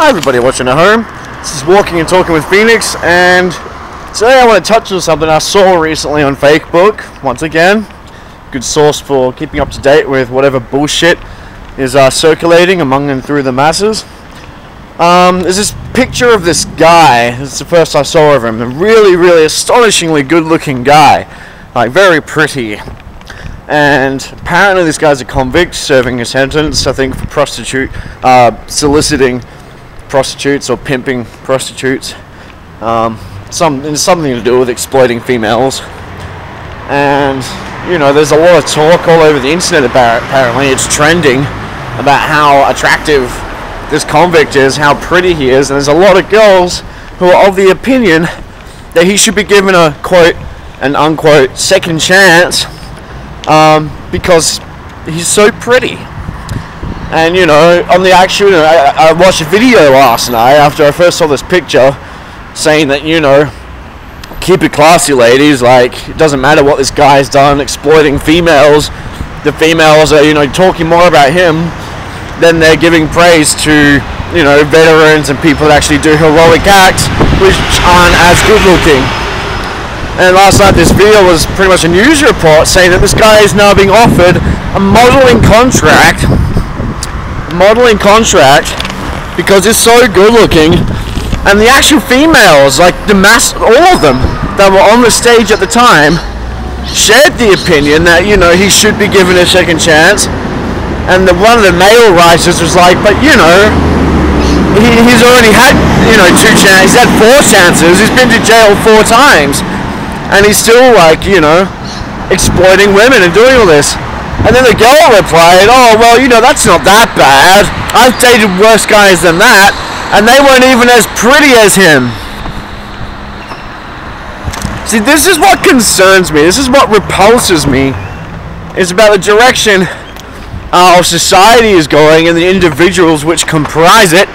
Hi, everybody watching at home. This is Walking and Talking with Phoenix, and today I want to touch on something I saw recently on Facebook. Once again, good source for keeping up to date with whatever bullshit is uh, circulating among and through the masses. Um, there's this picture of this guy. it's the first I saw of him. A really, really astonishingly good-looking guy, like very pretty. And apparently, this guy's a convict serving a sentence. I think for prostitute, uh, soliciting prostitutes or pimping prostitutes. Um, some something to do with exploiting females. And you know, there's a lot of talk all over the internet about. Apparently, it's trending about how attractive this convict is, how pretty he is, and there's a lot of girls who are of the opinion that he should be given a quote an unquote second chance um, because he's so pretty. And you know, on the actual, I, I watched a video last night after I first saw this picture, saying that you know, keep it classy, ladies. Like it doesn't matter what this guy's done, exploiting females. The females are you know talking more about him than they're giving praise to you know veterans and people that actually do heroic acts, which aren't as good looking. And last night, this video was pretty much a news report saying that this guy is now being offered a modeling contract modeling contract because it's so good looking. And the actual females like the mass all of them that were on the stage at the time shared the opinion that you know he should be given a second chance. And the one of the male writers was like but you know he, he's already had you know two chances he's had four chances. He's been to jail four times. And he's still like you know exploiting women and doing all this and then the girl replied, oh, well, you know, that's not that bad. I've dated worse guys than that, and they weren't even as pretty as him. See, this is what concerns me. This is what repulses me. It's about the direction our society is going and the individuals which comprise it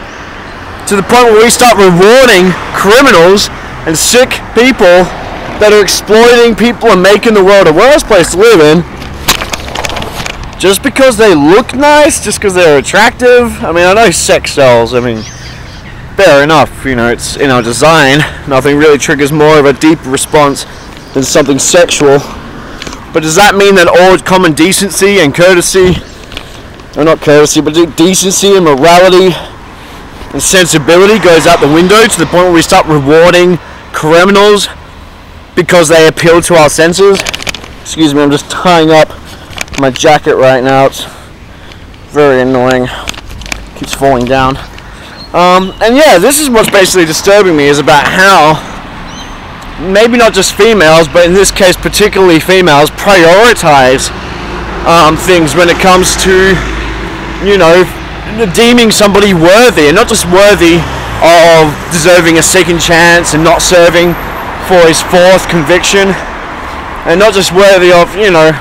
to the point where we start rewarding criminals and sick people that are exploiting people and making the world a worse place to live in just because they look nice, just because they're attractive. I mean, I know sex sells. I mean, fair enough. You know, it's in our design. Nothing really triggers more of a deep response than something sexual. But does that mean that all common decency and courtesy, or not courtesy, but decency and morality and sensibility goes out the window to the point where we start rewarding criminals because they appeal to our senses? Excuse me, I'm just tying up my jacket right now. It's very annoying. Keeps falling down. Um, and yeah, this is what's basically disturbing me is about how maybe not just females, but in this case particularly females, prioritize um, things when it comes to, you know, deeming somebody worthy, and not just worthy of deserving a second chance and not serving for his fourth conviction, and not just worthy of, you know,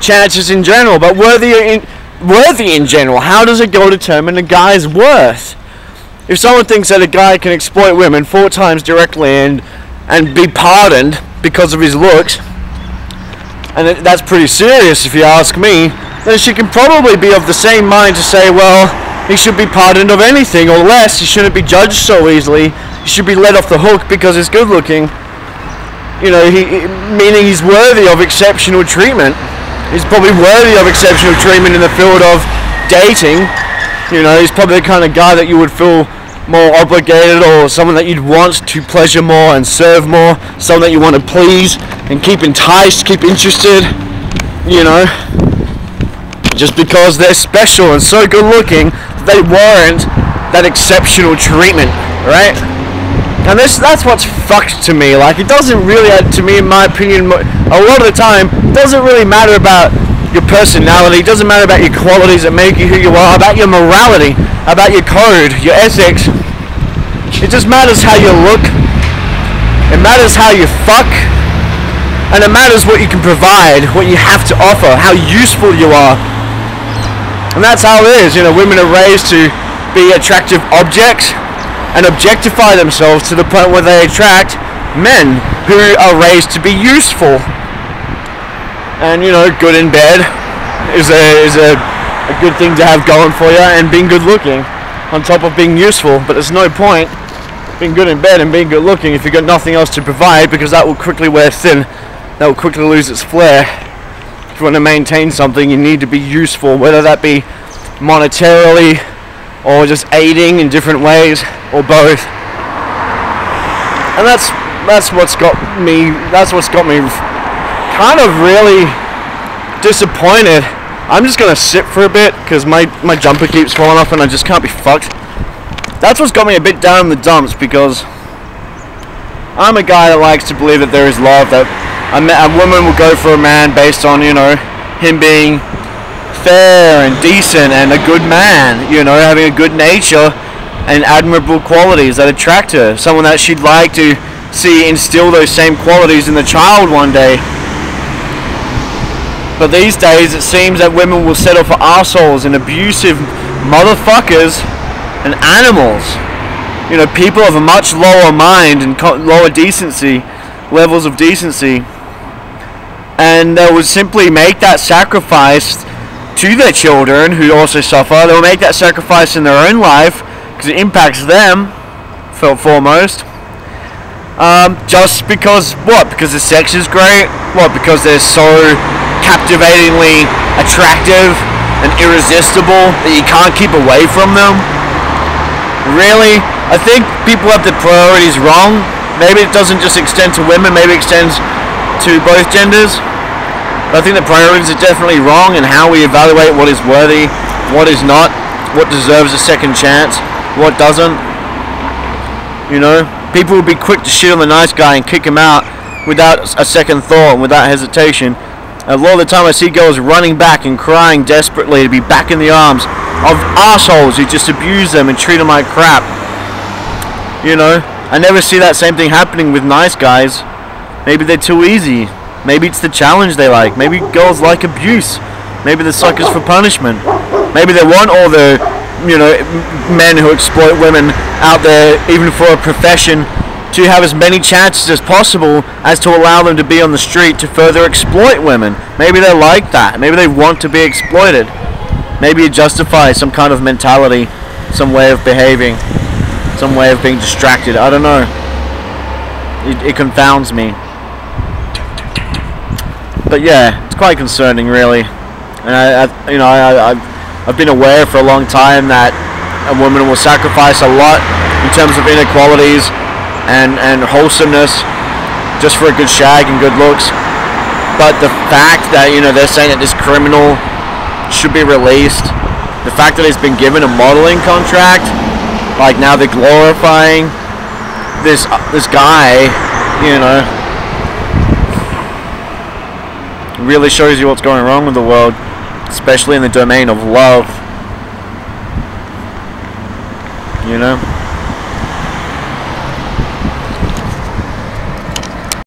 chances in general, but worthy in worthy in general. How does a girl determine a guy's worth? If someone thinks that a guy can exploit women four times directly and and be pardoned because of his looks, and that's pretty serious if you ask me, then she can probably be of the same mind to say, well, he should be pardoned of anything or less. He shouldn't be judged so easily. He should be let off the hook because he's good looking. You know, he meaning he's worthy of exceptional treatment is probably worthy of exceptional treatment in the field of dating. You know, he's probably the kind of guy that you would feel more obligated or someone that you'd want to pleasure more and serve more, someone that you want to please and keep enticed, keep interested, you know. Just because they're special and so good looking, they warrant that exceptional treatment, right? And this that's what's fucked to me. Like it doesn't really, uh, to me, in my opinion, a lot of the time, doesn't really matter about your personality. It doesn't matter about your qualities that make you who you are. About your morality, about your code, your ethics. It just matters how you look. It matters how you fuck. And it matters what you can provide, what you have to offer, how useful you are. And that's how it is. You know, women are raised to be attractive objects and objectify themselves to the point where they attract men who are raised to be useful. And you know, good in bed is a is a, a good thing to have going for you, and being good looking on top of being useful, but there's no point being good in bed and being good looking if you've got nothing else to provide because that will quickly wear thin, that will quickly lose its flair. If you want to maintain something, you need to be useful, whether that be monetarily or just aiding in different ways or both. And that's that's what's got me that's what's got me kind of really disappointed. I'm just gonna sit for a bit because my, my jumper keeps falling off and I just can't be fucked. That's what's got me a bit down in the dumps because I'm a guy that likes to believe that there is love, that a, a woman will go for a man based on, you know, him being fair and decent and a good man, you know, having a good nature and admirable qualities that attract her. Someone that she'd like to see instill those same qualities in the child one day. But these days it seems that women will settle for assholes and abusive motherfuckers and animals. You know, people of a much lower mind and lower decency, levels of decency. And they would simply make that sacrifice to their children who also suffer. They'll make that sacrifice in their own life because it impacts them, foremost. Um, just because, what? Because the sex is great? What? Because they're so captivatingly attractive and irresistible that you can't keep away from them? really, I think people have the priorities wrong. Maybe it doesn't just extend to women, maybe it extends to both genders. But I think the priorities are definitely wrong in how we evaluate what is worthy, what is not, what deserves a second chance, what doesn't. You know, people will be quick to shit on the nice guy and kick him out without a second thought and without hesitation. A lot of the time I see girls running back and crying desperately to be back in the arms of assholes who just abuse them and treat them like crap. You know, I never see that same thing happening with nice guys. Maybe they're too easy. Maybe it's the challenge they like. Maybe girls like abuse. Maybe they're suckers for punishment. Maybe they want all the, you know, men who exploit women out there, even for a profession, to have as many chances as possible as to allow them to be on the street to further exploit women. Maybe they like that. Maybe they want to be exploited. Maybe it justifies some kind of mentality, some way of behaving, some way of being distracted. I don't know. It, it confounds me. But yeah, it's quite concerning, really. And I, I you know, I, I've, I've been aware for a long time that a woman will sacrifice a lot in terms of inequalities and, and wholesomeness just for a good shag and good looks. But the fact that, you know, they're saying that this criminal should be released. The fact that he's been given a modeling contract, like now they're glorifying this this guy, you know, really shows you what's going wrong with the world, especially in the domain of love. You know.